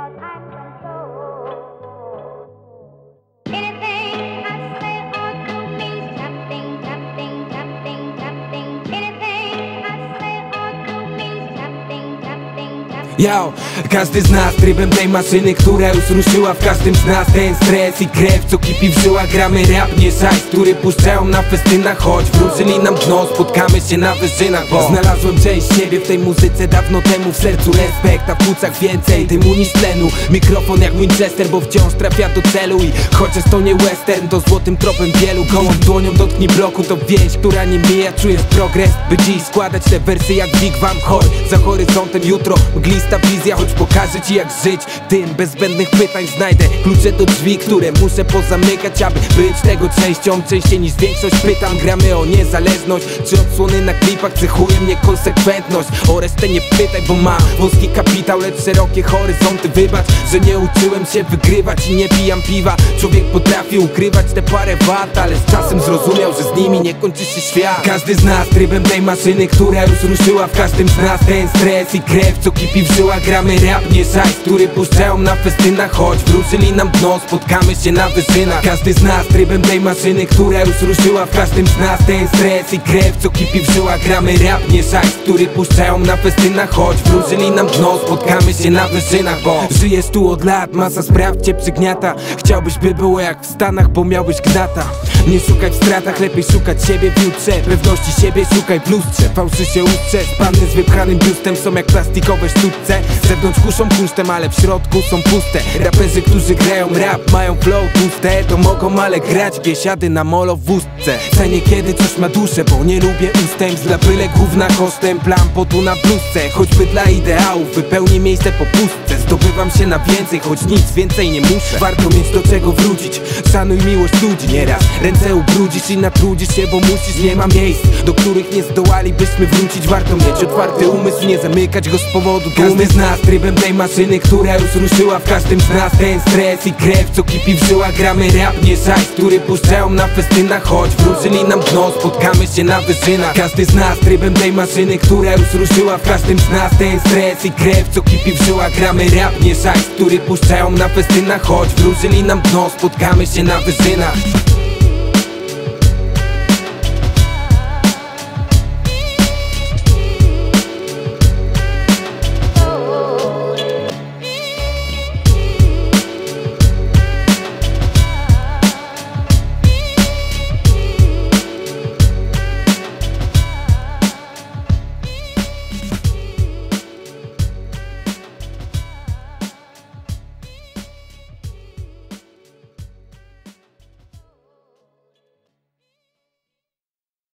because I'm the Yo, każdy z nas trybem tej maszyny, która już ruszyła w każdym z nas Ten stres i krew, co kipi w Gramy rap, nie szajs, który puszczają na festynach. Choć wróżyli nam dno, spotkamy się na wyżynach Bo znalazłem część siebie w tej muzyce dawno temu. W sercu respekt, a w płucach więcej dymu niż tlenu. Mikrofon jak Winchester, bo wciąż trafia do celu. I chociaż to nie western, to złotym tropem wielu Gołą dłonią dotknij bloku, to więź, która nie mija Czujesz progres, by dziś składać te wersy jak Big Van Choć za horyzontem jutro mglista wizja Choć pokażę ci jak żyć. Tym bez zbędnych pytań Znajdę klucze do drzwi, które muszę pozamykać Aby być tego częścią, częściej niż większość pytam Gramy o niezależność, czy odsłony na klipach Cechuje mnie konsekwentność, o resztę nie pytaj Bo mam wąski kapitał, lecz szerokie horyzonty. Wybacz, że nie uczyłem się wygrywać i nie pijam piwa. Człowiek potrafi ukrywać te parę wad Ale z czasem zrozumiał, że z nimi nie kończy się świat. Każdy z nas trybem tej maszyny, która już ruszyła W każdym z nas. Ten stres i krew, co kipi w żyłach Gramy rap, nie szajs, który puszczają na festynach. Choć wróżyli nam dno, spotkamy się na wyżynach Każdy z nas trybem tej maszyny, która już ruszyła W każdym z nas ten stres i krew, co kipi w żyłach. Gramy rap, nie szajs, który puszczają na festynach. Choć wróżyli nam dno, spotkamy się na wyżynach Bo żyjesz tu od lat, masa spraw cię przygniata. Chciałbyś by było jak w Stanach, bo miałbyś gnata. Nie szukać w stratach, lepiej szukać siebie w jutrze. Pewności siebie szukaj w lustrze. Fałszy się ustrze, panny z wypchanym biustem Są jak plastikowe Z zewnątrz kuszą kunsztem, ale w środku są puste. Raperzy, którzy grają rap, mają flow puste. To mogą ale grać biesiady na molo w wózce Cenię kiedy coś ma duszę, bo nie lubię ustępstw. Dla byle gówna kosztem, plan potu na bluzce. Choćby dla ideałów, wypełnię miejsce po pustce. Zdobywam się na więcej, choć nic więcej nie muszę. Warto mieć do czego wrócić, szanuj miłość ludzi Nieraz ręce ubrudzisz i natrudzisz się, bo musisz Nie ma miejsc, do których nie zdołalibyśmy wrócić. Warto mieć otwarty umysł, nie zamykać go z powodu Każdy z nas trybem tej maszyny, która już ruszyła W każdym z nas. Ten stres i krew, co kipi w Gramy rap, nie szajs, który puszczają na festynach. Choć wróżyli nam dno, spotkamy się na wyżynach. Każdy z nas trybem tej maszyny, która już ruszyła W każdym z nas. Ten stres i krew, co kipi w Gramy rap, nie szajs, który puszczają na festynach. Choć wróżyli nam dno, spotkamy się na wyżynach